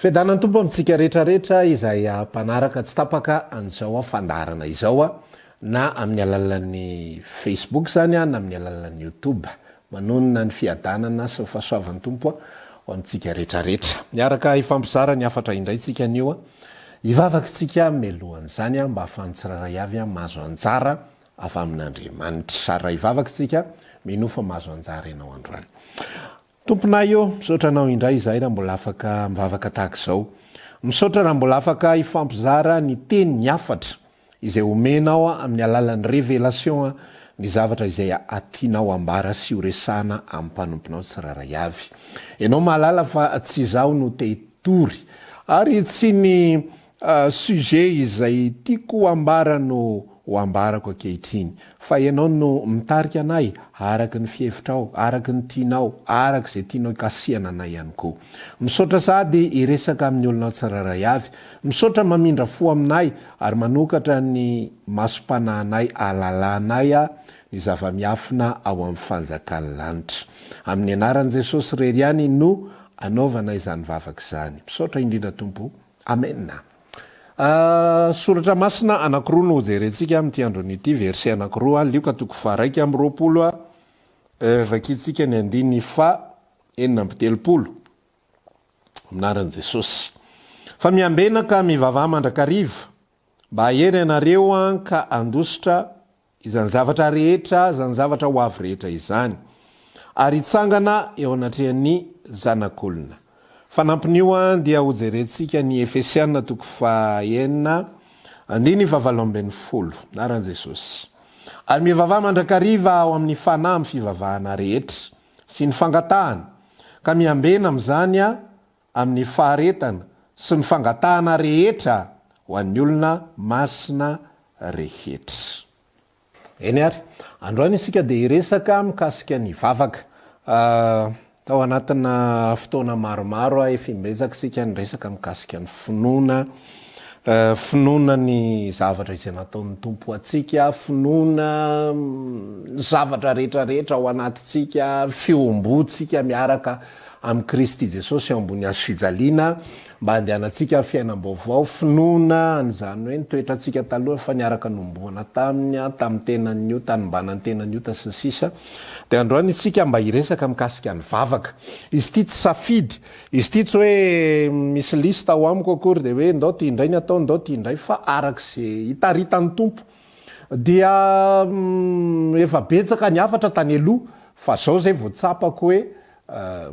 Fiadanan'ny Tompo amintsika rehetra rehetra izay mpanaraka tsy tapaka an'izao fandaharana izao na amin'ny alalan'ny Facebook izany na amin'ny alalan'ny YouTube. Manonona ny fiadanana sy ny fahasoavan'ny Tompo ho amintsika rehetra rehetra. Miaraka hifampizara ny hafatra indray tsika anio. Hivavaka isika mialohan'izany mba hahafahan'ny tsirairay avy mahazo anjara avy amin'Andriamanitra. Ary raha hivavaka isika, minoa fa mahazo anjara ianao androany. Tomponay ô! Misaotra anao indray izahay raha mbola afaka mivavaka tahaka izao. Misaotra raha mbola afaka hifampizara ny teny, ny hafatra izay omenao amin'ny alalan'ny révélation ny zavatra izay tianao hambara sy horesahana amin'ny mpanomponao tsirairay avy. Ianao mahalala fa tsy izaho no te-hitory ary tsy ny Sujet izay tiako ho ambara no ho ambarako ankehitriny, fa ianao no mitarika anay araka ny fihevitrao, araka ny tianao, araka izay tianao hikasihana anay ihany koa. Misaotra sady hiresaka amin'ny olona tsirairay avy. Misaotra mamindra fo aminay ary manokatra ny masom-panahinay ahalalanay ny zava-miafina ao amin'ny fanjakan'ny lanitra. Amin'ny anaran'i Jesosy irery ihany no anaovana izany vavaka izany. Misaotra indrindra Tompo o. Amena. Soratra masina anankiroa no hojerentsika amin'ity androny ity, verset anankiroa, Lioka toko faharaika amby roapolo, vakintsika ny andininy faha enina amby telopolo, Aminaran'i Jesosy. Fa miambena ka mivavaha mandrakariva, mba hahery ianareo an ka handositra, Izany zavatra rehetra, izany zavatra ho avy rehetra izany. Ary hitsangana eo anatrehan'ny Zanak'olona. Fanampin'io dia hojerentsika ny Efesiana toko fahenina, andininy fahavalo ambin'ny folo. Anaran'i Jesosy. Ary mivavaha mandrakariva ao amin'ny Fanahy amin'ny fivavahana rehetra, sy ny fangatahana, ka miambena amin'izany amin'ny faharetana sy ny fangatahana rehetra ho an'ny olona masina rehetra. Eny ary, androany isika dia hiresaka mikasika ny vavaka. Tao anatina fotoana maromaro aho efa im-betsaka isika niresaka mikasika ny finoana, finoana ny zavatra izay nataon'ny Tompo ho antsika, finoana ny zavatra rehetra rehetra ao anatintsika, fihomboantsika miaraka amin'i Kristy Jesosy eo ambony hazofijaliana mba handehanantsika fiainam-baovao finoana an'izany hoe ny toetrantsika taloha efa niaraka nohomboana taminy tamin'ny tenan'ny ota hanombanan'ny tenan'ny ota sy ny sisa Dia androany isika mba hiresaka mikasika ny vavaka izy ity tsy safidy izy ity tsy hoe misy liste ao amiko akory dia hoe ndao ity indray ny atao ndao ity indray fa araka izay hitaritan'ny Tompo Dia efa betsaka ny hafatra tany aloha fa zao zay vao tsapako hoe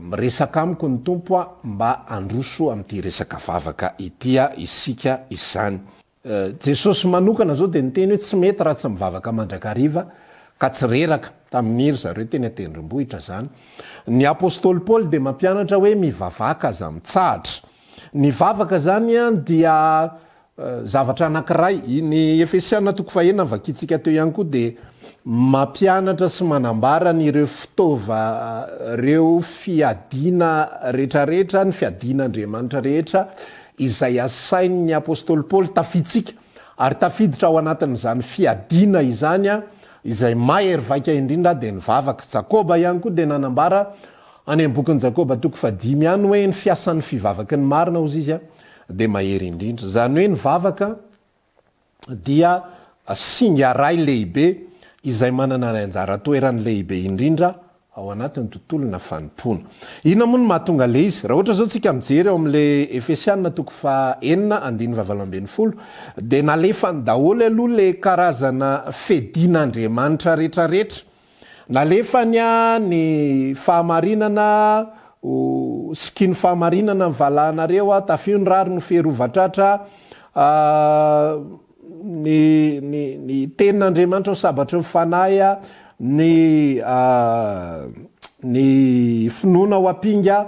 miresaka amiko ny Tompo a! mba handroso amin'ity resaka vavaka ity a! isika izany. Jesosy manokana zao dia niteny hoe tsy mety raha tsy mivavaka mandrakariva ka tsy reraka tamin'ny ry zareo teny an-tendrombohitra zany. Ny Apostoly Paoly dia mampianatra hoe mivavaka aza mitsahatra. Ny vavaka zany dia Zavatra anankiray, ny Efesiana toko fahenina vakintsika teo ihany koa dia mampianatra sy manambara ny ireo fitaova reo fiadiana retraretra, ny fiadiana Andriamanitra rehetra izay asain' ny Apostoly Paoly tafitsika. Ary tafiditra ao anatin' izany fiadiana izany izay maher vaika indrindra dia ny vavaka. Jakoba ihany koa dia nanambara any amin' ny bokin' ny Jakoba toko fahadimy any hoe ny fiasan' ny fivavaky ny marina hozy izy, dia mahery indrindra. Izany hoe ny vavaka dia singa iray lehibe izay manana ny anjara toerany lehibe indrindra ao anatin'ny tontolona fanompoana. Inona moa no mahatonga ilay izy? Raha ohatra izao isika mijery ao amin'ilay Efesiana toko faha enina andininy faha valo ambin'ny folo dia nalefany daholo aloha ilay karazana fedin'Andriamanitra retraretra Nalefany ny fahamarinana ho sikin'ny fahamarinana ny valahanareo, tafio ny rariny ho fierovatratra, ny ny tenin'Andriamanitra ho sabatry ny fanahy, ny ny finoana ho ampinga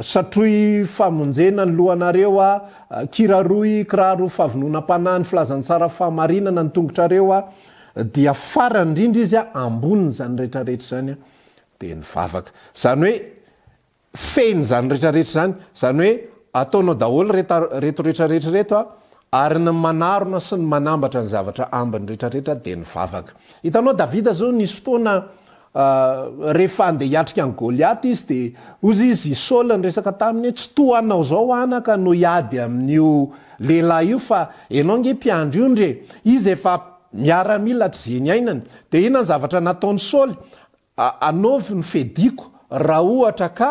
Satroy famonjena ny lohanareo a! Kiraroy kiraro favononam-panahy ny filazantsaran'ny fahamarinana ny tongotrareo a! Dia farany indrindra izy a, ambonin'izany rehetra rehetra izany a, dia nivavaka. Izany hoe, fen'izany rehetra rehetra izany, izany hoe, ataonao daholo rehetra reto rehetra rehetra reto a! Ary ny manarona sy ny manambatra ny zavatra ambiny rehetra rehetra dia nivavaka. Hitanao Davida izao nisy fotoana Rehefa handeha hiatrika an'i Goliata izy, dia hoy izy, i Saoly niresaka taminy hoe, Tsy toa anao izao anaka no hiady amin'io lehilahy io, fa ianao ange mpiandry ondry e! Izy efa miaramila hatr'izay niainany. Dia inona ny zavatra nataon'i Saoly? Anaovy ny fediako, raha ohatra ka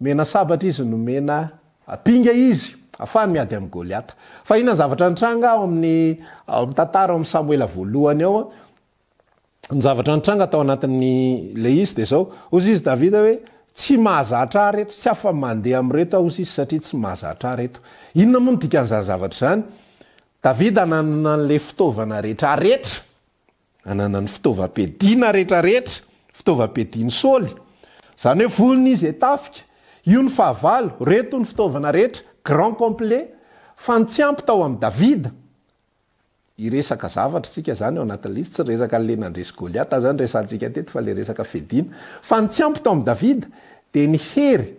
Nomena sabatra izy, nomena binga izy, afahany miady amin'i Goliata. Fa inona ny zavatra nitranga ao amin'ny ao amin'ny tantara ao amin'ny Samoela voalohany ao? Ny zavatra nitranga tao anatin'ilay izy dia izao, hozy izy Davida hoe, Tsy mahazatra ahy ireto, tsy afa-mandeha amin'ireto aho, hozy izy, satria tsy mahazatra ahy ireto. Inona moa no dikan'izany zavatra izany? Davida nanana an'ilay fitaovana rehetra rehetra. Nanana ny fitaovam-piadiana rehetrarehetra, fitaovam-piadian'i Saoly, izany hoe volony izy e, tafika, io ny fahavalo, ireto ny fitaovana rehetra, grand complet, fa ny tsy ampy tao amin'i Davida, hiresaka zavatra isika izany ao anatin'ny lisy, tsy resaka an'ilay nandresy Goliata izany resahantsika teto fa ilay resaka fiadiana, fa ny tsy ampy tao amin'i Davida dia ny hery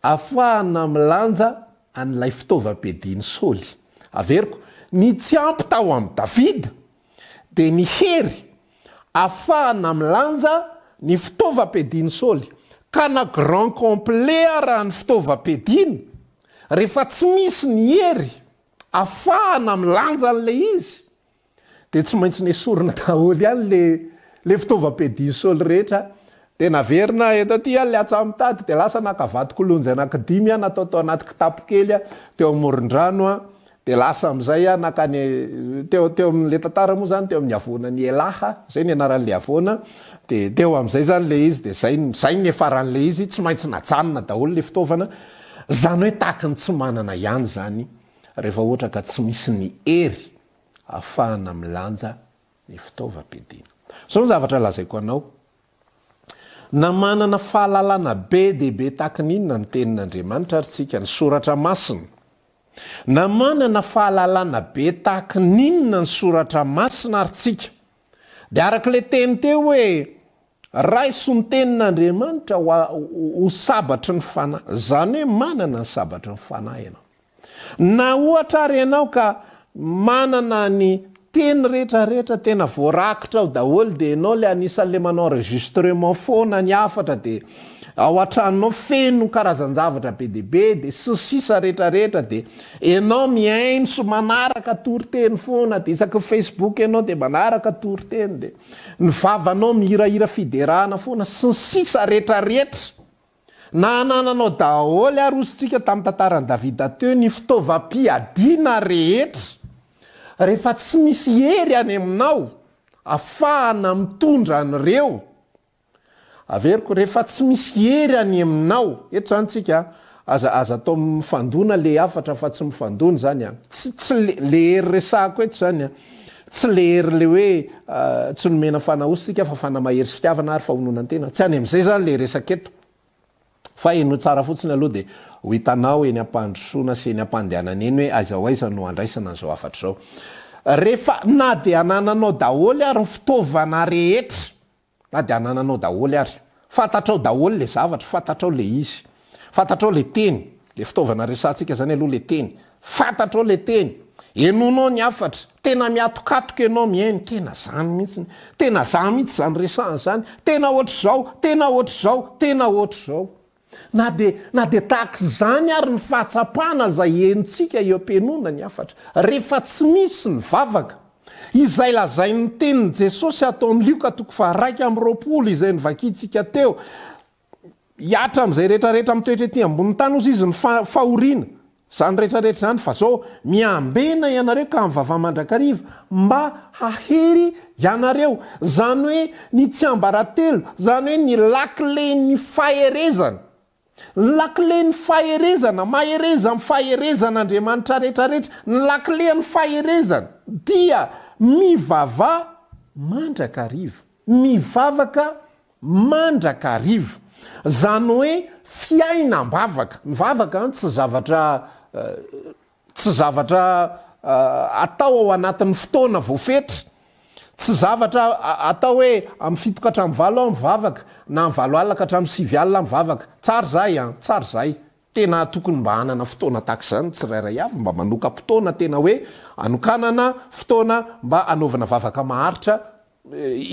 afahana milanja an'ilay fitaovam-piadian'i Saoly. Averiko, ny tsy ampy tao amin'i Davida dia ny hery afahana milanja ny fitaovam-piadian'i Saoly, ka na grand complet ara ny fitaovam-piadiany, rehefa tsy misy ny hery afahana milanja an'ilay izy, dia tsy maintsy nesorina daholo ihany ilay fitaovam-piadian'i Saoly rehetra, Dia naverina eto aty aho liatsa mitady dia lasa naka vato kilonjy anankidimy aho natao tao anaty kitapo kely aho teo amoron-drano aho dia lasa amin'izay aho naka ny teo teo amin'ilay tantara moa izany teo amin'ny havoana ny Elaha izay ny anaran'ilay havoana dia teo amin'izay izany ilay izy dia izay izay ny faran'ilay izy tsy maintsy najanona daholo ilay fitaovana izany hoe tahaka ny tsy manana ihany izany rehefa ohatra ka tsy misy ny hery ahafahana milanja ny fitaovam-piadiana. Izao ny zavatra lazaiko anao, Na manana fahalalana be dia be tahaka ny inona ny Tenin'Andriamanitra ary tsika, ny Soratra Masina, na manana fahalalana be tahaka ny inona ny Soratra Masina ary tsika, dia araka ilay teny teo hoe, Raiso ny Tenin'Andriamanitra ho sabatry ny fanahy, izany hoe manana ny sabatry ny fanahy ianao. Na ohatra ary ianao ka manana ny teny rehetra rehetra tena voarakitra ao daholo dia ianao ilay anisan' ilay manao enregistrement foana ny hafatra dia ao an-tranonao feno karazan-javatra be dia be dia sy ny sisa rehetra rehetra dia ianao mihaino sy manaraka toriteny foana dia isaky ny facebook ianao dia manaraka toriteny dia ny vavanao mihirahira fiderana foana sy ny sisa rehetra rehetra Na hanananao daholo ary hozy tsika tamin'ny tantaran'i Davida teo ny fitaovam-piadiana rehetra, rehefa tsy misy hery any aminao afahana mitondra an'ireo, averiko, rehefa tsy misy hery any aminao, eto zany tsika aza aza atao mifandona le hafatra fa tsy mifandona zany an, tsy tsy le hery resahako eto zany an, Tsy lery le hoe tsy nomena fanahoso tsika fa fanamahery sy fitiavana ary fahononantena. Tsy any amzay zany le resaka eto. Fa henoy tsara fotsiny aloha de ho hitanao eny ampandrosoana sy eny ampandehanana eny hoe aiza ho aiza no andraisana anzao hafatra zao. Refa na de anananao daholo ary ny fitaovana rehetra Na dia anananao daholo ary. Fantatrao daholo ilay zavatra, fantatrao ilay izy. Fantatrao ilay teny. Ilay fitaovana resahantsika izany aloha ilay teny. Fantatrao ilay teny. Henoinao ny hafatra. Tena mihatokatoka ianao mihaino. Tena izany mihitsy. Tena izaho mihitsy izany resahana izany. Tena hoatr'izao, tena hoatr'izao, tena hoatr'izao. Na dia na dia tahaka izany ary ny fahatsapana izay henontsika eo am-pihainoana ny hafatra, rehefa tsy misy ny vavaka, izay lazain'ny tenin'i Jesosy ato amin'ny Lioka toko faharaika amby roapolo izay novakiantsika teo, Hihatra amin'izay rehetra rehetra mitoetra ety ambonin'ny tany osa izy ny fahoriana. Izany rehetra rehetra izany fa zao miambena ianareo ka mivavaha mandrakariva mba hahery ianareo. Izany hoe ny tsiambaratelo, izany hoe ny lakilen'ny faherezana. Ny lakilen'ny faherezana, mahereza amin'ny faherezan'Andriamanitra rehetra rehetra, ny lakilen'ny faherezana dia mivavaha mandrakariva. Mivavaka mandrakariva. Zany hoe fiainam-bavaka. Mivavaka an tsy zavatra tsy zavatra atao ao anatin'ny fotoana voafetra. Tsy zavatra atao hoe amin'ny fito ka hatramin'ny valo aho mivavaka na amin'ny valo alina ka hatramin'ny sivy alina aho mivavaka. Tsara izay an, tsara izay. Tena tokony mba hanana fotoana tahaka izany ny tsirairay avy, mba manoka-potoana tena hoe anokanana fotoana mba hanaovana vavaka maharitra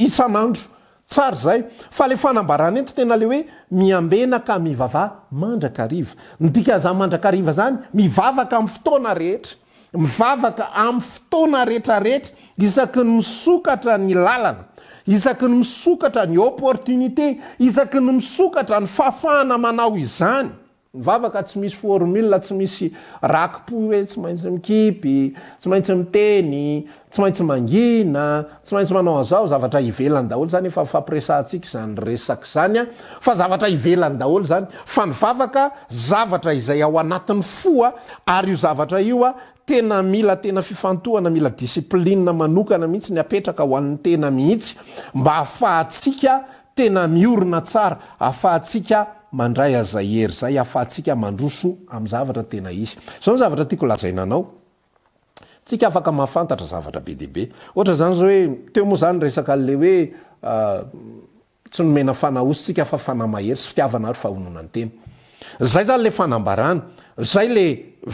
isan'andro. Tsara izay. Fa le fanambarana eto tena le hoe miambena ka mivavaha mandrakariva. Ny dikan'izany mandrakariva izany, mivavaka amin'ny fotoana rehetra. Mivavaka amin'ny fotoana retraretra, isaky ny misokatra ny lalana, isaky ny misokatra ny opportunité, isaky ny misokatra ny fahafahana manao izany. Mivavaka tsy misy formule, tsy misy raki-po hoe tsy maintsy mikipy, tsy maintsy miteny, tsy maintsy mangina, tsy maintsy manao an'izao, zavatra ivelany daholo izany, efa nifampiresahantsika izany resaka izany an, fa zavatra ivelany daholo izany, fa ny vavaka zavatra izay ao anatin'ny fo an, ary io zavatra io an tena mila tena fifantohana, mila discipline manokana mihitsy ny apetraka ho an'ny tena mihitsy mba ahafahantsika Tena miorina tsara afahantsika mandray an'izay hery izay, afahantsika mandroso amin'ny zavatra tena izy. Izao ny zavatra tiako lazaina anao, Tsika afaka mahafantatra zavatra be dia be. Ohatra izany izao hoe, teo moa izany ny resaka an'ilay hoe tsy nomena fanahy ho isika fa fanahy mahery sy fitiavana ary fahononantena. Izay izany ilay fanambarana. Izay ilay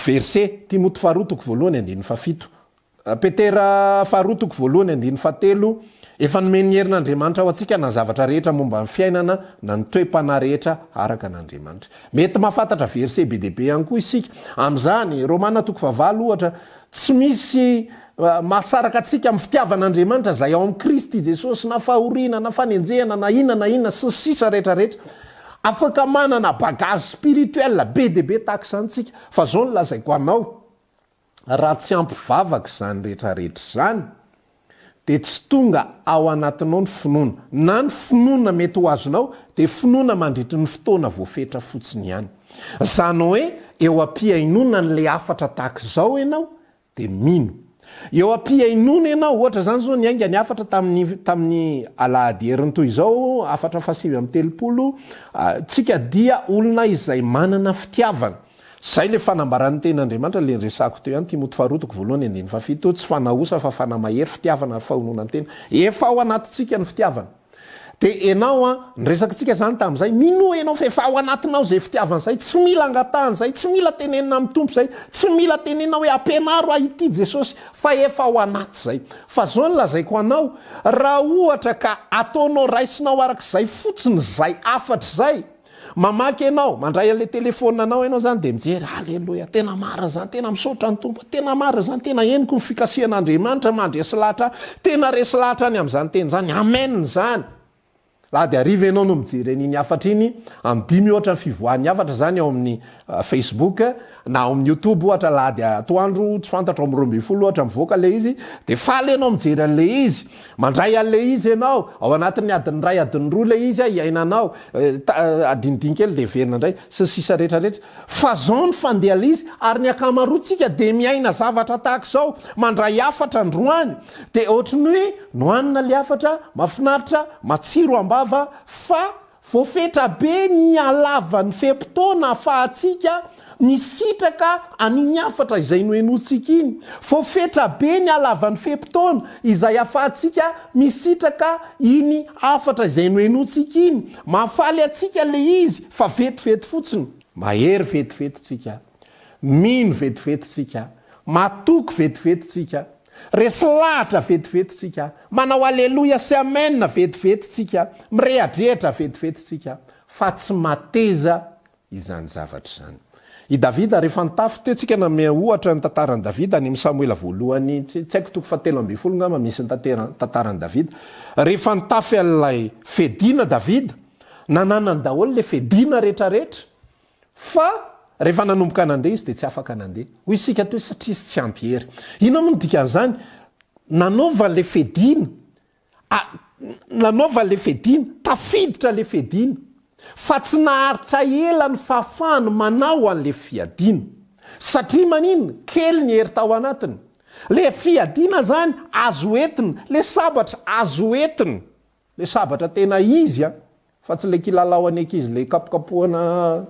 verset, Timoty faharoa toko voalohany andininy fahafito, Petera faharoa toko voalohany andininy fahatelo, Efa nomeny ny herin' Andriamanitra ho antsika na ny zavatra rehetra momba ny fiainana na ny toe-panahy rehetra araka an' Andriamanitra. Mety mahafantatra verset be dia be ihany koa isika amin' izany. Romana toko fahavalo, ohatra, Tsy misy mahasaraka antsika amin' ny fitiavan' Andriamanitra izay ao amin' i Kristy Jesosy, na fahoriana, na fanenjehana, na inona na inona, sy ny sisa rehetra rehetra. Afaka manana bagage spirituel be dia be tahaka izany isika, fa izao no lazaiko anao, raha tsy ampy vavaka izany rehetrarehetra izany, dia tsy tonga ao anatinao ny finoana. Na ny finoana mety ho azonao dia finoana mandritry ny fotoana voafetra fotsiny ihany. Izany hoe eo am-pihainoana an'ilay hafatra tahaka izao ianao dia mino. Eo am-pihainoana ianao, ohatra izany izao niainga ny hafatra tamin'ny tamin'ny alahady herintoy izao, hafatra fahasivy amby telopolo, tsika dia olona izay manana fitiavana. Zay le fanambaran'ny tenin'Andriamanitra le niresahako teo ihany Timoty faharoa toko voalohany andininy fahafito, tsy fanahy osa fa fanahy mahery, fitiavana ary fahononan-tena. Efa ao anatintsika ny fitiavana. De enao an, niresakitsika zany tamzay, minoa enao fa efa ao anatinao zay fitiavana zay, tsy mila angatahana zay, tsy mila tenenina amin'ny Tompo zay, tsy mila tenenina hoe ampianaro ahy hitia Jesosy fa efa ao anaty zay. Fa zao no lazaiko anao, raha ohatra ka ataonao raisinao arak'izay fotsiny zay hafatra zay, Mamaky enao, mandray anle telephone nao enao zany de mijery, aleloia, tena marina zany, tena misaotra ny Tompo, tena marina zany, tena henoko ny fikasihan Andriamanitra mandresy lahatra ahy, tena resy lahatra any amzany teny zany, amen zany. Raha de hariva enao no mijery aniny hafatra iny, andimy ohatra ny fivoahan'ny hafatra zany ao amin'ny Facebook na ao amin'ny YouTube ohatra alahady atoandro tsy fantatro amin'ny roa ambin'ny folo ohatra mivoaka ilay izy dia faly ianao mijery an'ilay izy mandray an'ilay izy ianao ao anatin'ny adiny iray adiny roa ilay izy iainanao adinidiny kely dia heverina indray sy ny sisa rehetra rehetra fa zao ny fandehan'ilay izy ary ny akamaroantsika dia miaina zavatra tahaka izao mandray hafatra androany dia ohatry ny hoe nohanina ilay hafatra mahafinaritra matsiro am-bava fa Voafetra be ny halavan'ny fe-potoana ahafahantsika misitraka an'iny hafatra izay nohenointsika iny. Voafetra be ny halavan'ny fe-potoana izay ahafahantsika misitraka iny hafatra izay nohenointsika iny. Mahafaly antsika ilay izy fa vetivety fotsiny. Mahery vetivety tsika. Mino vetivety isika. Matoky vetivety isika. Resy lahatra vetivety isika. Manao aleloia sy amen vetivety isika. Mirehadrehatra vetivety isika. Fa tsy mateza izany zavatra izany. I Davida rehefa nitafy teo, tsika nanome ohatra ny tantaran'i Davida any amin'ny Samoela voalohany, tsy haiko toko fahatelo ambin'ny folo angamba misy ny tantaran'i Davida. Rehefa nitafy an'ilay fediana Davida, nananany daholo ilay fediana rehetrarehetra. Fa rehefa nanomboka nandeha izy dia tsy afaka nandeha. Hoy isika toy satria izy tsy ampy hery. Inona moa no dikan'izany? Nanaova ilay fediana, nanaova ilay fediana, tafiditra ilay fediana, fa tsy naharitra ela ny fahafahany manao an'ilay fiadiana. Satria maninona? Kely ny hery tao anatiny. Ilay fiadiana izany azo entina, ilay sabatra azo entina. Le sabatra tena izy a! Fa tsy le kilalao an'ny ankizy le kapokapohana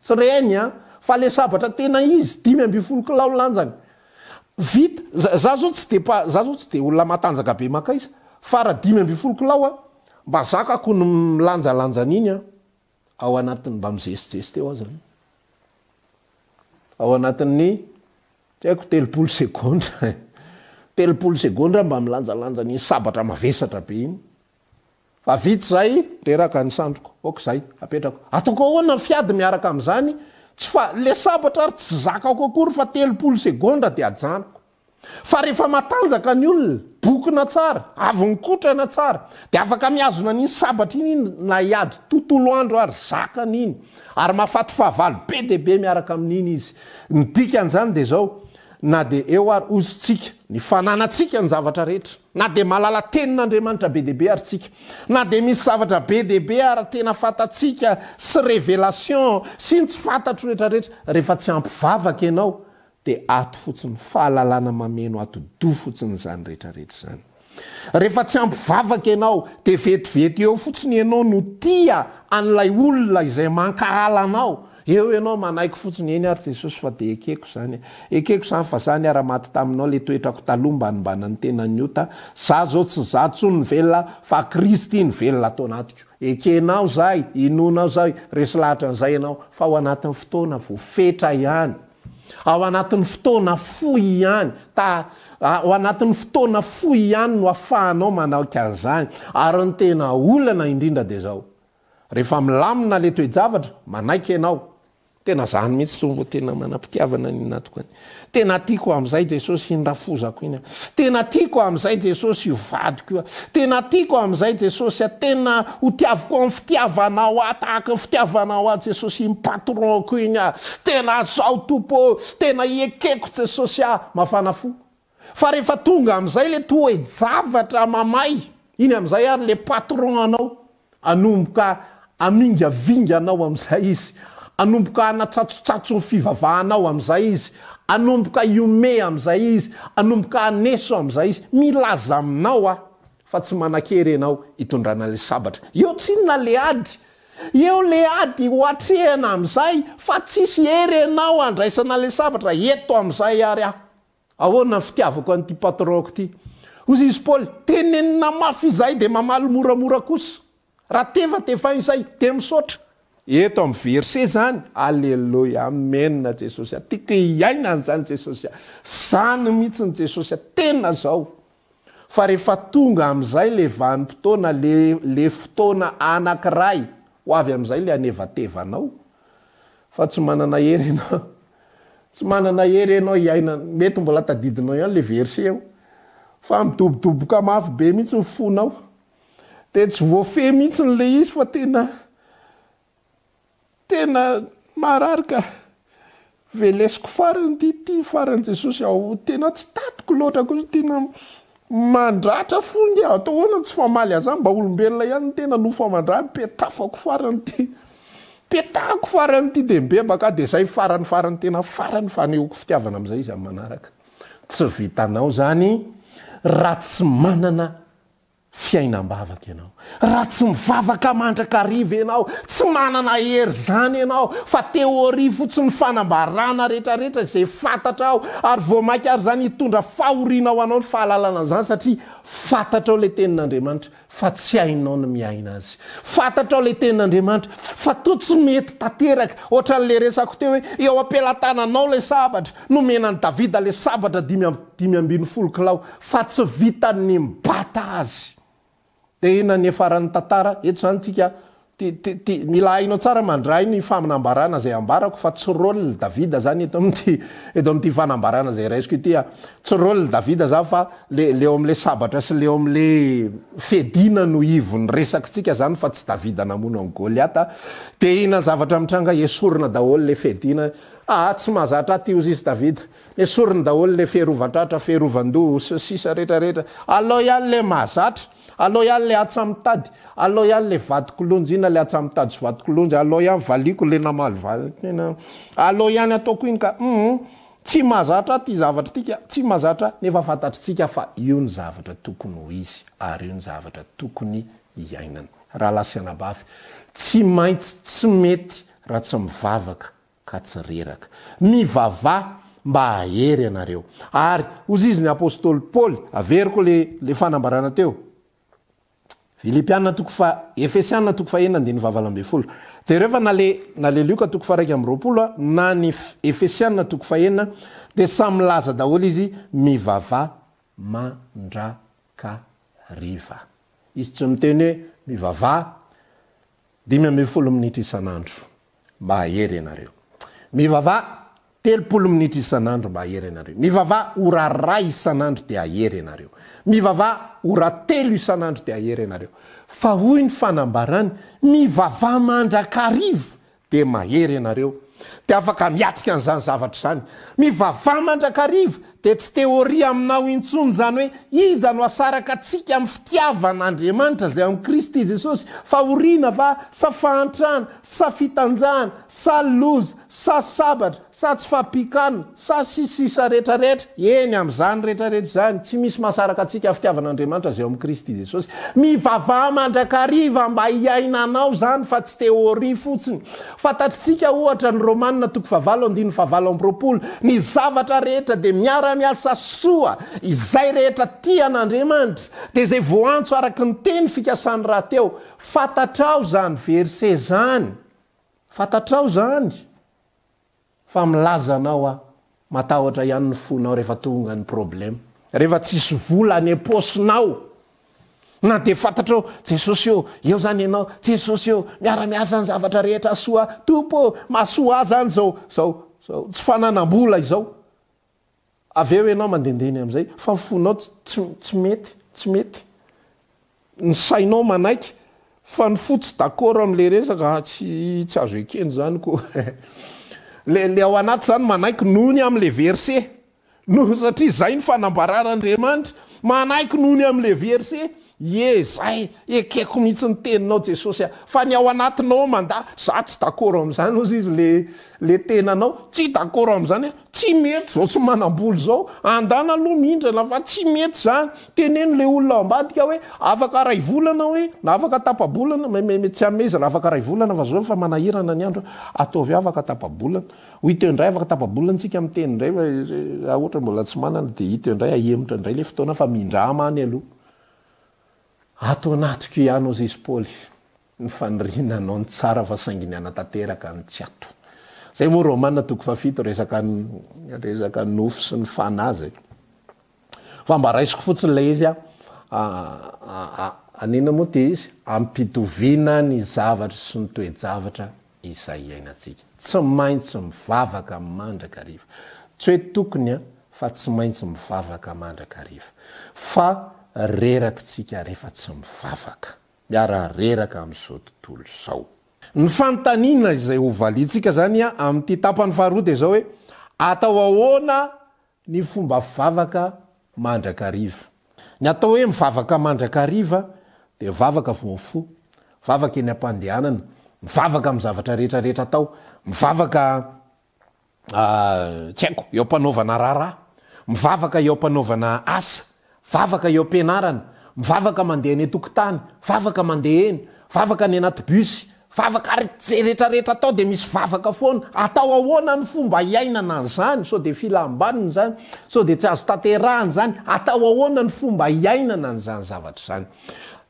tsy reny a! Fa le sabatra tena izy, dimy ambin'ny folo kilao lanjany. Vita, za za zao tsy de mpa za zao tsy de olona matanjaka be makaiza fa ra dimy ambin'ny folo kilao a! Mba zakako ny lanjalanjany iny a! ao anatin'ny mba mizesyjesy teo aza aloha ao anatin'ny tsy haiko telopolo segondra e. telopolo segondra mba milanjalanja ny sabatra mavesatra be iny fa vitsy zay reraka ny sandriko ok zay apetrako ataoko ahoana ny fiady miaraka amin'izany tsy fa le sabatra ary tsy zakako akory fa telopolo segondra de ajanoko Fa rehefa matanjaka ny olona, bokona tsara, avy nikotrana tsara, dia afaka mihazona an'iny sabatra iny iny na hiady tontolo andro ary, zakany iny. Ary mahafaty fahavalo be dia be miaraka amin'iny izy. Ny dikan'izany dia izao, na dia eo ary ozy tsika, ny fananantsika ny zavatra rehetra, na dia mahalala tenin'Andriamanitra be dia be ary tsika, na dia misy zavatra be dia be ary tena fantatsika sy révélation sy ny tsy fantatro rehetra rehetra, rehefa tsy ampy vavaka ianao Dia ato fotsiny, fahalalana mameno ato doha fotsiny izany rehetra rehetra izany. Rehefa tsy ampy vavaka ianao dia vetivety eo fotsiny ianao no tia an'ilay olona izay mankahala anao, eo ianao manaiky fotsiny, eny ary Jesosy fa dia ekeko izany e, ekeko izany fa za niara maty taminao, le toetrako taloha mba nibànan'ny tenan'ny ota, za zao tsy za tsony ny velona fa Kristy no velona ato anatiko, ekenao zay, inoanao zay, resy lahatra an'izay ianao fa ao anatin'ny fotoana voafetra ihany. Ao anatin'ny fotoana fohy ihany, ta, ao anatin'ny fotoana fohy ihany no afahanao manaoka an'izany. Ary ny tena olana indrindra dia izao, rehefa milamina ilay toe-javatra, manaiky ianao, tena izany mihitsy, tena manam-pitiavana ny natokany, tena tiako amin'izay Jesosy iny rafozako iny an. Tena tiako amin'izay Jesosy io vadiko io a! Tena tiako amin'izay Jesosy a! Tena ho tiaviko amin'ny fitiavanao ahy tahaka ny fitiavanao ahy Jesosy iny patron-ko iny a! Tena azao Tompo ô! Tena ekeko Jesosy a! Mafana fo. Fa rehefa tonga amin'izay le toe-javatra mamay, iny amin'izay ary le patron-anao Hanomboka hamingavinga anao amin'izay izy. Hanomboka hanatsatsotsatso ny fivavahanao amin'izay izy. Hanomboka hihomehy amin'izay izy. Hanomboka haneso amin'izay izy. Milaza aminao aho fa tsy manan-kery ianao hitondrana ilay sabatra. Eo tsinona ilay ady. Eo ilay ady ho atrehina amin'izay fa tsisy hery ianao handraisana ilay sabatra. Eto amin'izay àry aho. Ahoana ny fitiavako an'ity patron-ko ity? Hoy izy i Paoly, Tenenina mafy izahay, dia mamaly moramora kosa. Raha teva, tefaina izahay, dia misaotra. Eto amin'ny verset izany, Aleloia! Amen Jesosy a! Tiako hiaina an'izany Jesosy a! Izany mihitsy ny Jesosy a! Tena izao! Fa rehefa tonga amin'izay ilay vanim-potoana, ilay fotoana anankiray ho avy amin'izay ilay hanevateva anao, fa tsy manana hery ianao. Tsy manana hery ianao hiaina. Mety mbola tadidinao ihany ilay verset eo, fa midobodoboka mafy be mihitsy ny fonao. Dia tsy voafehy mihitsy ilay izy fa tena Tena marary ka. Velesiko farany ity ity farany Jesosy ao tena tsy tatiko loatra kosa tena mandratra fo nge atao ahoana tsy famaly azany mba olombelona ihany ny tena no fa mandrary petafako farany ity petahako farany ity dia mibebaka aho dia zay farany farany tena farany fanehoko fitiavana amizay izy am manaraka tsy vitanao zany raha tsy manana fiainam-bavaka ianao. Raha tsy mivavaka mandrakariva ianao, tsy manana hery izany ianao, fa théorie fotsiny ny fanambarana rehetrarehetra izay fantatrao, ary vao mainka ary izany hitondra fahoriana ho anao ny fahalalana an'izany, satria fantatrao ilay Tenin'Andriamanitra fa tsy hainao ny miaina azy. Fantatrao ilay Tenin'Andriamanitra fa toa tsy mety tanteraka, ohatran'ilay resako teo hoe eo am-pelatananao ilay sabatra, nomena an'i Davida ilay sabatra dimy amby dimy ambin'ny folo kilao, fa tsy vitan'ny mibata azy dia eny niafaran'ny tantara, eto izany tsika mila hainao tsara mandray ny faminambarana izay ambarako fa tsy rôle Davida izany eto amin'ity eto amin'ity fanambarana izay raisiko ity a, tsy rôle Davida za fa le le ao amle sabatra sy le ao amle fiadiana no ivon'ny resakitsika izany fa tsy Davida namono an'i Goliata dia ina zavatra mitranga esorina daholo le fiadiana, aa tsy mahazatra aty ozizy Davida Esoriny daholo le fiarovan-tratra, fiarovan-doha sy ny sisa rehetra rehetra. Alao ihany le mahazatra, alao ihany le antsamitady, alao ihany le vadikolonjy, inona le antsamitady sy vadikolonjy, alao ihany valiako le namaly valikena, alao ihany ataoko iny ka, hum tsy mahazatra ty zavatra ty ka, tsy mahazatra, nefa fantatritsika fa io ny zavatra tokony ho izy ary io ny zavatra tokony hiainana. Rahalahy sy anabavy, tsy maintsy tsy mety raha tsy mivavaka ka tsy reraka. Mivavaha mba hahery ianareo. Ary, hozy izy ny apostoly Paoly, averiko le le fanambarana teo, Filipiana toko fa Efesiana toko faha enina andininy faha valo ambin'ny folo. Jereo fa na le na le Lioka toko faha raika amby roapolo a, na ny Efesiana toko faha enina dia samy milaza daholo izy mivavaha mandrakariva. Izy tsy miteny hoe mivavaha dimy ambin'ny folo minitra isan'andro. Mahery ianareo. Mivavaha telopolo minitra isan'andro mahery ianareo. Mivavaha ora iray isan'andro dia hahery ianareo. Mivavaha ora telo isan'andro dia hahery ianareo. Fa hoy ny fanambarany, mivavaha mandrakariva dia mahery ianareo. Dia afaka miatrika an'izany zavatra izany. Mivavaha mandrakariva Dia tsy teoria aminao intsony izany hoe iza no asaraka antsika amin'ny fitiavan'Andriamanitra izay ao amin'i Kristy Jesosy, fahoriana va, sa fahantrana, sa fitanjahana, sa loza, sa sabatra, sa tsy fahampiakanana, sa sy ny sisa rehetra rehetra. Eny, amin'izany rehetra rehetra izany, tsy misy mahasaraka antsika amin'ny fitiavan'Andriamanitra izay ao amin'i Kristy Jesosy. Mivavaha mandrakariva mba hiainanao izany fa tsy teoria fotsiny. Fantatritsika, ohatra, ny Romana toko fahavalo andininy fahavalo amby roapolo, Ny zavatra rehetra dia miara-miasa soa izay rehetra tia an'Andriamanitra, dia izay voantso araka ny teny fikasany rahateo. Fantatrao izany verset izany? Fantatrao izany? Fa milaza anao aho, matahotra ihany ny fonao rehefa tonga ny problème. Rehefa tsisy vola any am-paosinao, na dia fantatrao, Jesosy ô, eo izany Ianao, Jesosy ô, miara-miasa ny zavatra rehetra soa, Tompo ô, mahasoa ahy izany izao, izao, izao tsy fananam-bola izao, Avy eo ianao mandehandeha eny amin'izay fa ny fonao tsy mety, tsy mety. Ny sainao manaiky fa ny fo tsy d'accord amin'ilay resaka, tsy azo ekena izany koa. Ilay ao anaty izany manaiky noho ny amin'ilay verset. Satria izay ny fanambaràn'Andriamanitra. Manaiky noho ny amin'ilay verset. Ie zay, ekeko mihitsy ny teninao Jesosy a! Fa ny ao anatinao ao mandà, za tsy dakoro amin'izany hozy izy le le tenanao, tsy dakoro amin'izany a! Tsy mety zao tsy manambola zao, andana aloha mindrana fa tsy mety zany, teneno le olona ao ambadika hoe afaka ray volana hoe na afaka tapabolana, maimaimaimay tsy amea izy ra afaka ray volana fa zao efa manahirana ny andro, ataovy afaka tapabolana, ho ito indray afaka tapabolana tsika miteny indray fa ra ohatra mbola tsy manana de ito indray ahemotra indray le fotoana fa mindrama any aloha. Ato anatiko ihany ozy izy Paoly, ny faniriana hanao ny tsara fa saingy ny hanatanteraka ny tsy ato. Zay moa Romana toko fahafito resaka resaka nofo sy ny fanahy zay. Fa mba raisiko fotsiny ilay izy an, anina moa ty izy? Ampitoviana ny zavatra sy ny toe-javatra izay iainantsika. Tsy maintsy mivavaka mandrakariva. Tsy hoe tokony an, fa tsy maintsy mivavaka mandrakariva. Fa rerakitsika rehefa tsy mivavaka. Miara reraka amin'izao tontolo izao. Ny fanontaniana izay ho valiantsika izany amin'ity tapany faharoa dia izao hoe, atao ahoana Ny fomba fivavaka mandrakariva. Ny atao hoe mivavaka mandrakariva dia vavaka voafoha, vavaka eny am-pandehanana, mivavaka amin'ny zavatra rehetra rehetra atao, mivavaka tsy haiko eo am-panaovana raharaha, mivavaka eo am-panaovana asa, Vavaka eo am-pianarana, mivavaka mandeha eny an-tokotany, vavaka mandeha eny, vavaka any anaty bus, vavaka ary izay rehetra rehetra atao dia misy vavaka foana, atao ahoana ny fomba hiainana an'izany? Sao dia filam-banona izany? Sao dia tsy azo tanterahana izany? Atao ahoana ny fomba hiainana an'izany zavatra izany?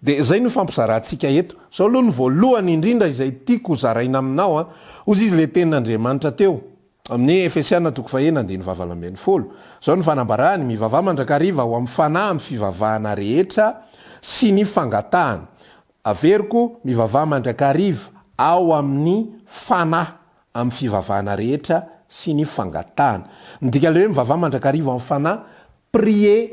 Dia izay no hifampizarantsika eto. Izao aloha no voalohany indrindra izay tiako hozaraina aminao an. Hoy izy ilay tenin'Andriamanitra teo. Amin'ny Efesiana toko faheno andininy fahavalo ambin'ny folo, izao no fanambarany, Mivavaha mandrakariva ho amin'ny fanahy amin'ny fivavahana rehetra sy ny fangatahana. Averiko, mivavaha mandrakariva ao amin'ny fanahy amin'ny fivavahana rehetra sy ny fangatahana. Midika ilay hoe mivavaha mandrakariva ao amin'ny fanahy, prier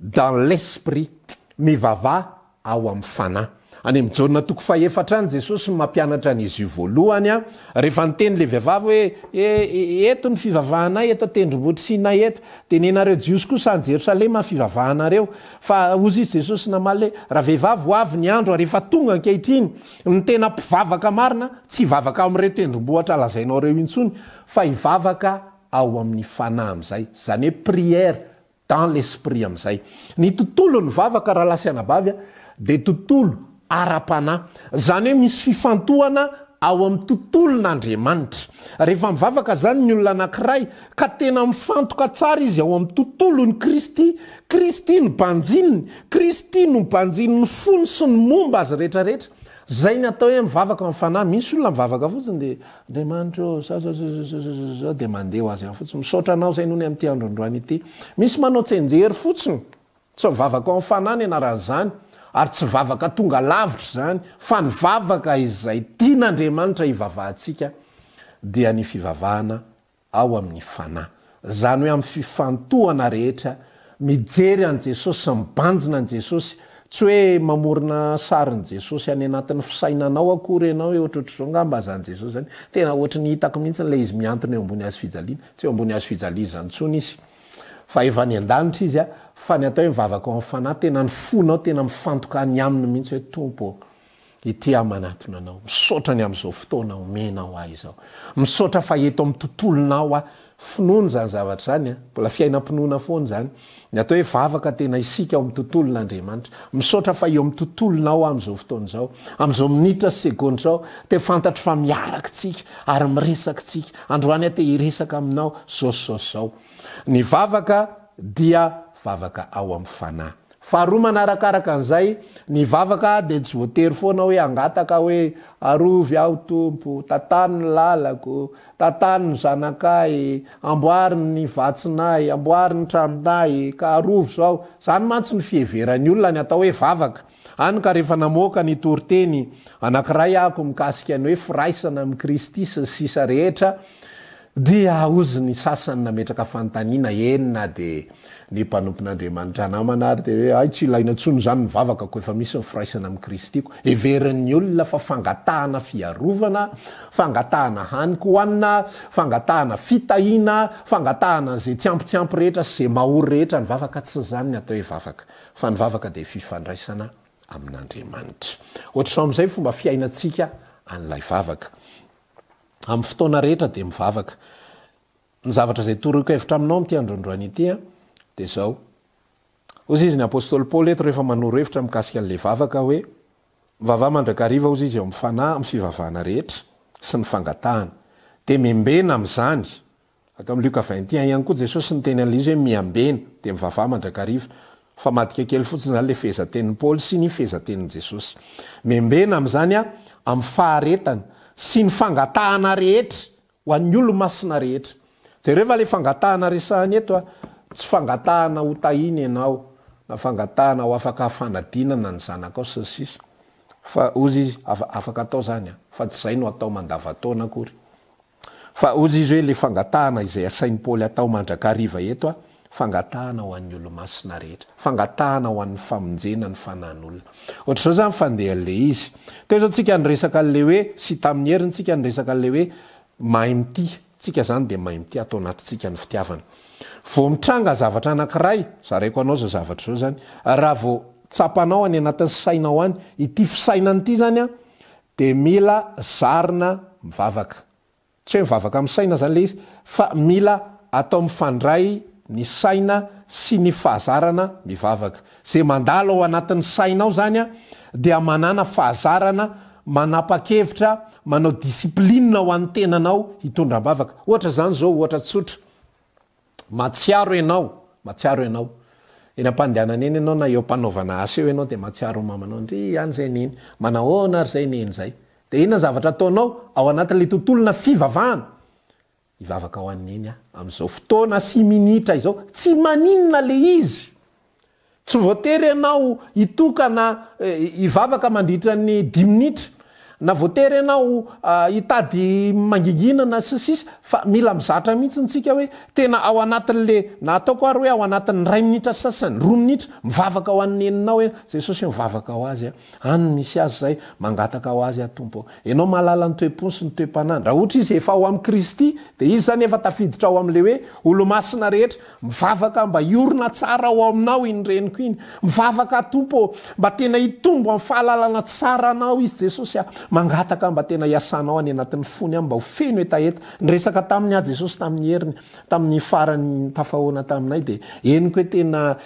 Dans l'esprit, mivavaha ao amin'ny fanahy. Any amin'ny Jaona toko fahefatra any Jesosy no mampianatra an'izy io voalohany an, rehefa niteny ilay vehivavy hoe, e, eto ny fivavahanay eto an-tendrombohitr'i Sinay eto, dia nenareo Jiosy kosa any Jerosalema ny fivavahanareo. Fa hozy izy Jesosy namaly hoe, ravehivavy ho avy ny andro ary efa tonga ankehitriny, ny tena mpivavaka marina tsy hivavaka ao amin'ireo tendrombohitra lazainao ireo intsony, fa hivavaka ao amin'ny fanahy amin'izay, izany hoe prière dans l'esprit amin'izay. Ny tontolon'ny vavaka rahalahy sy anabavy dia tontolo ara-panahy. Izany hoe misy fifantohana ao amin'ny tontolon'Andriamanitra. Rehefa mivavaka izany ny olona anankiray ka tena mifantoka tsara izy ao amin'ny tontolon'i Kristy, Kristy no banjininy, Kristy no banjinin'ny fony sy ny momba azy rehetrarehetra, izay ny atao hoe mivavaka amin'ny fanahy. Misy olona mivavaka fotsiny dia. Andriamanitra ô, zazazazazazazazaa dia mandeha ho azy ihany fotsiny. Misaotra Anao izay nony amin'ity andro androany ity. Misy manao tsenjery fotsiny, tsy mivavaka ao amin'ny fanahy ny anaran'izany, ary tsy vavaka tonga lavitra izany, fa ny vavaka izay tian'Andriamanitra hivavahantsika dia ny fivavahana ao amin'ny Fanahy. Izany hoe amin'ny fifantohana rehetra, mijery an'i Jesosy sy mibanjina an'i Jesosy, tsy hoe mamorona sarin'i Jesosy any anatin'ny fisainanao akory ianao e, ohatrohatr'izao angamba izany Jesosy izany, tena ohatry ny hitako mihitsy ilay Izy mihantona eo ambony hazofijaliana, tsy eo ambony hazofijaliana izany intsony Izy fa efa any an-danitra Izy a, fa ny atao hoe mivavaka ao amin'ny Fanahy, tena ny fonao tena mifantoka any Aminy mihitsy hoe Tompo ô, Ity aho manatona anao. Misaotra ny amin'izao fotoana omenao ahy izao. Misaotra fa eto amin'ny tontolonao aho. Finoana izany zavatra izany an. Mbola fiainam-pinoana foana izany. Ny atao hoe vavaka tena isika ao amin'ny tontolon'Andriamanitra. Misaotra fa eo amin'ny tontolonao aho amin'izao fotoana izao. Amin'izao minitra sy segondra izao dia fantatro fa miaraka isika ary miresaka isika. Androany aho te hiresaka aminao izao sy izao sy izao. Ny vavaka dia vavaka ao amin'ny fanahy. Faharoa manaraka araka an'izay, ny vavaka dia tsy voatery foana hoe hangataka hoe, Arovy aho Tompo, tantano ny lalako, tantano ny zanakay, amboary ny vatsinay, amboary ny tranonay, ka arovy izao. Izany mantsy ny fiheveran'ny olona ny atao hoe vavaka. Hany ka rehefa namoaka ny toriteny anankiray ako mikasika ny hoe firaisana amin'i Kristy sy ny sisa rehetra, Dia hozy ny sasany nametraka fanontaniana, eny na dia ny mpanompon'Andriamanitra namana ary, dia hoe, hay tsy ilaina intsony izany ny vavakako, efa misy ny firaisana amin'i Kristiko. Heverin'ny olona fa fangatahana fiarovana, fangatahana haniko hohanina, fangatahana fitahiana, fangatahana an'izay tsy ampy tsy ampy rehetra sy izay mahory rehetra ny vavaka. Tsy izany ny atao hoe vavaka, fa ny vavaka dia fifandraisana amin'Andriamanitra. Hoatr'izao amin'izay fomba fiainantsika an'ilay vavaka. Amin'ny fotoana rehetra dia mivavaka. Ny zavatra izay toroiko hevitra aminao amin'ity androandroany ity dia izao. Hozy izy ny apostoly Paoly eto rehefa manoro hevitra mikasika an'ilay vavaka hoe, Mivavaha mandrakariva hozy izy eo amin'ny fanahy amin'ny fivavahana rehetra sy ny fangatahana. Dia membena amin'izany Ato amin'ny Luka vingt et un ihany koa Jesosy niteny an'ilay izy hoe miambena dia mivavaha mandrakariva. Fa madika kely fotsiny izany ilay fehezan-tenin'i Paoly sy ny fehezan-tenin'i Jesosy. Miambena amin'izany aho amin'ny faharetana sy ny fangatahana rehetra ho an'ny olo-masina rehetra. Jereo fa ilay fangatahana resahany eto, tsy fangatahana ho tahiana ianao na fangatahana ho afaka fanadinana ny zanakao sy ny sisa. Fa hozy izy, afaka atao izany an, fa tsy izay no atao mandavan-taona akory. Fa hozy izy hoe, Le fangatahana izay asain'i Paoly atao mandrakariva eto a, fangatahana ho an'ny olomasina rehetra, fangatahana ho an'ny famonjena ny fanahin'olona. Ohatr'izao izany fandeha an'ilay izy. Teo izao tsika niresaka an'ilay hoe, sy tamin'i Hery ntsika niresaka an'ilay hoe, mahay mitia. Tsika izany dia mahay mitia, ato anatintsika ny fitiavana. Vao mitranga zavatra anankiray, zaraiko anao izao zavatra izao izany, raha vao tsapanao any anatin'ny sainao any, ity fisainana ity izany an, Dia mila zarina mivavaka. Tsy hoe mivavaka amin'ny saina izany ilay izy, fa mila atao mifandray ny saina sy ny fahazarana mivavaka. Izay mandalo ao anatin'ny sainao izany dia manàna fahazarana manapa-kevitra, manao discipline ho an'ny tenanao hitondra am-bavaka. Ohatra izany izao, ohatra tsotra, Matsiaro ianao, matsiaro ianao. Eny am-pandehanana eny ianao na eo am-panaovana asa eo ianao dia matsiaro ny mamanao, ndry any izay neny, manahoana ary izay neny izay. Dia inona ny zavatra ataonao ao anatin'ilay tontolona fivavahana? Hivavaka ho an'i Neny aho amin'izao fotoana sy minitra izao. Tsy maninona ilay izy. Tsy voatery ianao hitokana hivavaka mandritra ny dimy minitra, na voatery ianao hitady mangingina na sy ny sisa fa mila mizatra mihitsy ntsika hoe tena ao anatin'le na ataoko ary hoe ao anatin'ny iray minitra sasany, roa minitra mivavaka ho an'i Neninao ianao, Jesosy io mivavaka ho azy a. Any misy azy izay mangataka ho azy aho Tompo ô. Ianao mahalala ny toe-pony sy ny toe-panany. Raha ohatra izy efa ao amin'i Kristy dia izy izany efa tafiditra ao amin'ilay hoe olomasina rehetra. Mivavaka mba hiorina tsara ao aminao iny reniko iny. Mivavaka aho Tompo ô, mba tena hitombo amin'ny fahalalana tsara anao izy Jesosy a. Mangataka aho mba tena hiasanao any anatin'ny fony any mba ho feno hetaheta. Niresaka taminy aho Jesosy tamin'ny heriny tamin'ny farany tafahoana taminay dia henoko hoe tena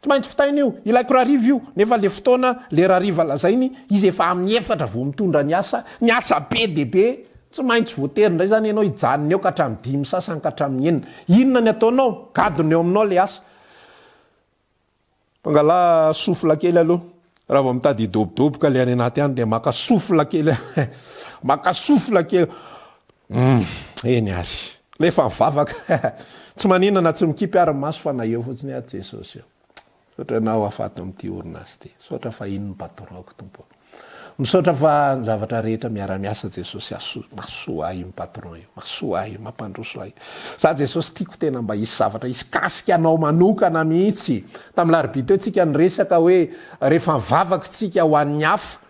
Tsy maintsy vitaina io, ilay korariva io, nefa le fotoana, le rariva lazainy, izy efa amin'ny efatra vao mitondra ny asa, ny asa be dia be, tsy maintsy voatery indray zany ianao hijanona eo ka hatramin'ny dimy sasany ka hatramin'ny enina, inona ny ataonao, gadona eo aminao le asa. Mangalaha souffle kely aloha. Raha vao mitady hidobodoboka le any anaty any dia maka souffle kely maka souffle kely hum eny ary le efa mivavaka tsy maninona tsy mikipy ary ny maso fa na eo fotsiny ary Jesosy ô misaotra anao afaty amin'ity orinasa ity misaotra fa iny ny patron-ko Tompo ô misaotra fa ny zavatra rehetra miara-miasa Jesosy aso maso ahy io patron io maso ahy io mampandroso ahy za Jesosy tiako tena mba hisy zavatra hisy kasika anao manokana mihitsy Tamin'ny larobia teo tsika niresaka hoe rehefa mivavaka tsika ho an'ny hafa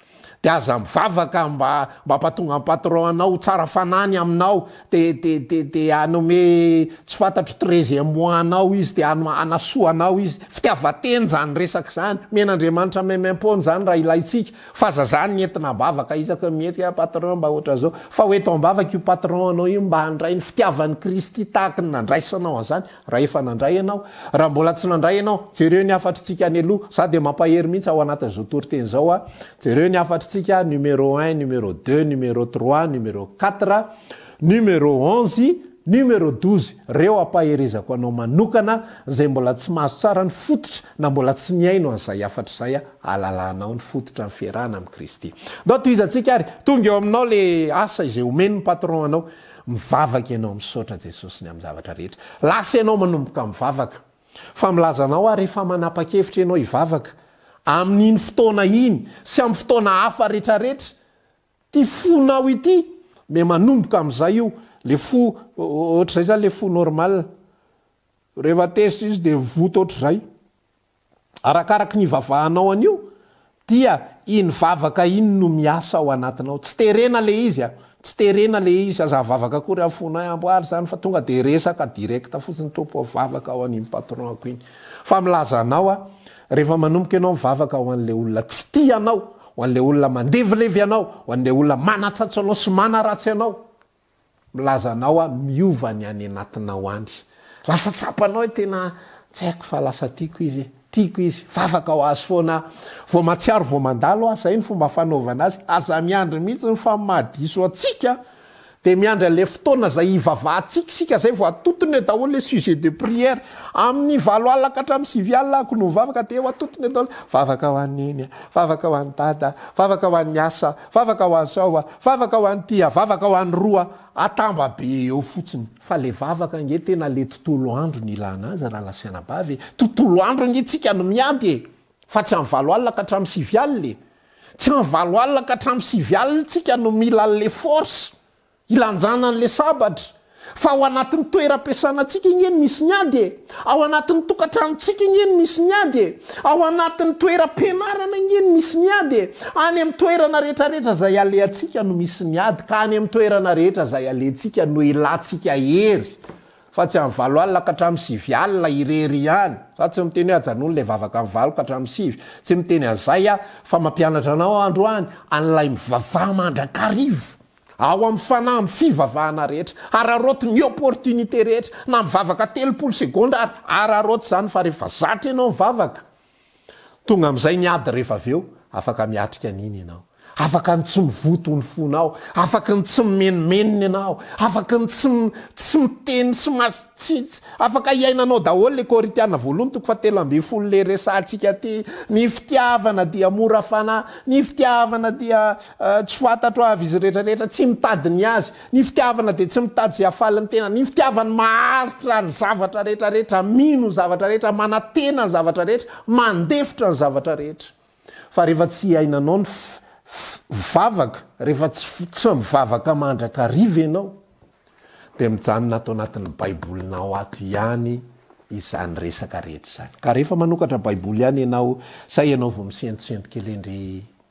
dia aza mivavaka mba mba hampatonga ny patron anao ho tsara fanahy ny aminao dia dia dia dia hanome tsy fantatro treizième mois anao izy dia hano hanasoa anao izy fitiavan-tena izany resaka izany omena Andriamanitra maimaim-poana izany raha ilaintsika fa aza izany ny entina am-bavaka isaka mihetsika ah patron mba ohatran'izao fa ho eto am-bavaka io patron anao io mba handray ny fitiavan'i Kristy tahaka ny nandraisanao an'izany Raha efa nandray ianao, raha mbola tsy nandray ianao, jereo ny hafatritsika any aloha. Za dia mampahery mihitsy ao anatin'izao toriteny izao a! Jereo ny hafatritsika, numéro un, numéro deux, numéro trois, numéro quatre, numéro onze, numéro douze. Reo hampaherezako anao manokana, izay mbola tsy mahazo tsara ny fototra na mbola tsy nihaino an'izay hafatra izay a! Alalanao ny fototra niferana amin'i Kristy. Ndao tohizantsika ary tonga eo aminao le asa izay omen'ny patron anao. Mivavaka ianao misaotra Jesosy ny amin'ny zavatra rehetra. Lasa ianao manomboka mivavaka. Fa milaza anao aho rehefa manapa-kevitra ianao hivavaka, amin'iny fotoana iny sy amin'ny fotoana hafa retraretra, ity fonao ity me manomboka amin'izay io, le fo ohatr'izay zany le fo normal. Rehefa tezitra izy dia voto ohatr'izay. Arakaraky ny ivavahanao an'io dia iny vavaka iny no miasa ao anatinao. Tsy terena le izy a! Tsy terena le izy, aza avavaka akory amin'ny fonay amboary zany fa tonga dia resaka direct fotsiny Tompo a! vavaka ho an'iny patron-ko iny. Fa milaza anao aho, rehefa manomboka ianao mivavaka ho an'ilay olona tsy tia anao, ho an'ilay olona mandevilevy anao, ho an'ilay olona manatsatso anao sy manaratsy anao, milaza anao hoe miova ny any anatinao any. Lasa tsapanao hoe tena tsy haiko fa lasa tiako izy e. Tiako izy. Vavaka ho azy foana aho. Vao mahatsiaro vao mandalo aho, izay ny fomba fanaovana azy. Aza miandry mihitsy fa mahadiso antsika dia miandry an'ilay fotoana izay hivavahantsika isika izay vao atotony eo daholo ilay sujet de prière. Amin'ny valo alina ka hatramin'ny sivy alina ako no mivavaka dia eo atotony eo daholo, vavaka ho an'i Neny a, vavaka ho an'i Dada a, vavaka ho an'ny asa a, Vavaka ho an'i Sao a! Vavaka ho an'i Pia! Vavaka ho an'i Roa! Atamba be eo fotsiny. Fa le vavaka nge tena le tontolo andro no ilana azy ra lasaina bavy e! Tontolo andro nge tsika no miady e! Fa tsy am valo alina ka hatramin'ny sivy alina e! Tsy am valo alina ka hatramin'ny sivy alina tsika no mila le force! Ilanjana an'le sabatra. Fa ao anatin'ny toeram-piasana antsika ange no misy ny ady e! Ao anatin'ny tokantranontsika ange no misy ny ady e! Ao anatin'ny toeram-pianarana ange no misy ny ady e! Any amin'ny toerana rehetrarehetra izay alehantsika no misy ny ady ka any amin'ny toerana rehetra izay alentsika no ilantsika hery fa tsy amin'ny valo alina ka hatramin'ny sivy alina irery ihany. Za tsy miteny hoe ajanony ilay vavaka amin'ny valo ka hatramin'ny sivy. Tsy miteny an'izay aho fa mampianatra anao aho androany an'ilay mivavaha mandrakariva. Ao amin'ny fanahy amin'ny fivavahana rehetra. Araraoty ny opportunité rehetra. Na mivavaka telopolo segondra ary, araraoty izany fa rehefa zatra ianao nivavaka, tonga amin'izay ny ady rehefa avy eo, afaka miatrika an'iny ianao. Afaka ny tsy mivoto ny fonao. Afaka ny tsy mimenomenona ianao. Afaka ny tsy tsy miteny sy tsy afaka hiainanao daholo le Korintiana voalohany toko fahatelo ambin'ny folo le resahantsika aty. Ny fitiavana dia mora fanahy. Ny fitiavana dia Tsy fantatro avy izy rehetra rehetra, tsy mitady ny azy. Ny fitiavana dia tsy mitady izay hahafaly ny tenany. Ny fitiavany maharitra ny zavatra rehetra rehetra, mino ny zavatra rehetra, manantena ny zavatra rehetra, mandefitra ny zavatra rehetra. Fa rehefa tsy iainanao ny vavaka, rehefa tsy mivavaka mandrakariva ianao, dia mijanona ato anatin'ny baibolinao ato ihany izany resaka rehetra izany. Ka rehefa manokatra baiboly ihany ianao, izay ianao vao misentosento kely endry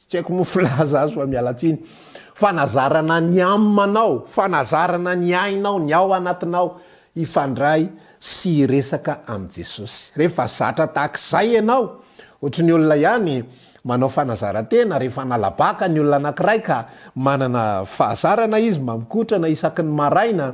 Tsy haiko no filaza azy fa mialatsiny. Fanazarana ny amanao, fanazarana ny ainao, ny ao anatinao hifandray sy hiresaka amin'i Jesosy. Rehefa zatra tahak'izay ianao, ohatry ny olona ihany manao fanazaran-tena rehefa nala-baka ny olona anankiray ka manana fahazarana izy mba mikotrana isaky ny maraina,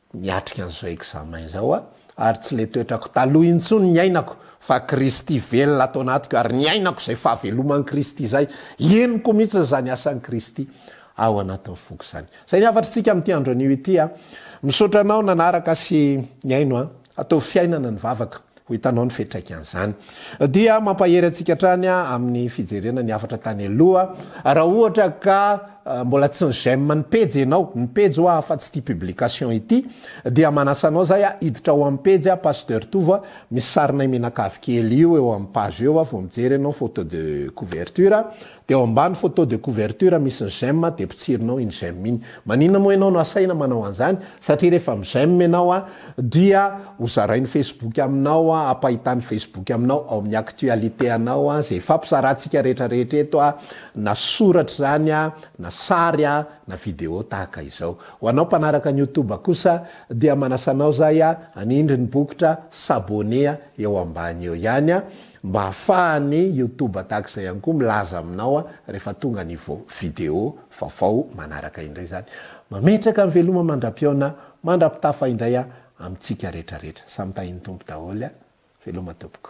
miatrika an'izao examen izao aho ary tsy ilay toetrako taloha intsony ny ainako fa Kristy velona ato anatiko ary ny ainako izay fahaveloman'i Kristy izay henoko mihitsy izany asan'i Kristy ao anatin'ny foko izany. Izay ny hafatr'tsika amin'ity andro anio ity a. Misaotra anao nanaraka sy nihaino a. Ataovy fiainana ny vavaka. Ho hitanao ny fiantraikan'izany. Dia mampahery antsika hatrany amin'ny fijerena ny hafatra tany aloha. Raha ohatra ka mbola tsy ni-j'aime ny pejy ianao, ny pejy hoa afa-tsy ity publication ity, dia manasa anao izay hiditra ao amin'ny pejy Pasteur Tovo a, misy sarinay mianakavy kely io eo amin'ny page eo a, vao mijery ianao photo de couverture a, Dia ao ambany photo de couverture misy ny j'aime dia potsirinao iny j'aime iny. Maninona moa ianao no asaina manao an'izany? Satria rehefa mi-j'aime ianao dia ho zarain'ny Facebook aminao, ampahitan'ny Facebook aminao ao amin'ny actualité anao izay ifampizarantsika rehetra rehetra eto na soratra izany na sary na vidéo tahaka izao. Ho anao mpanaraka ny youtube kosa dia manasa anao izay hanindry ny bokotra s'abonner eo ambany eo ihany. Mba afahane youtube atak'izay ihany koa milaza aminao a refa tonga ny vo video vaovao manaraka indray zany. Mametraka ny veloma mandra-pihaona mandra-pitafa indray a amintsika retraretra. Samy tahin'ny Tompo daholo a. Veloma tompoko.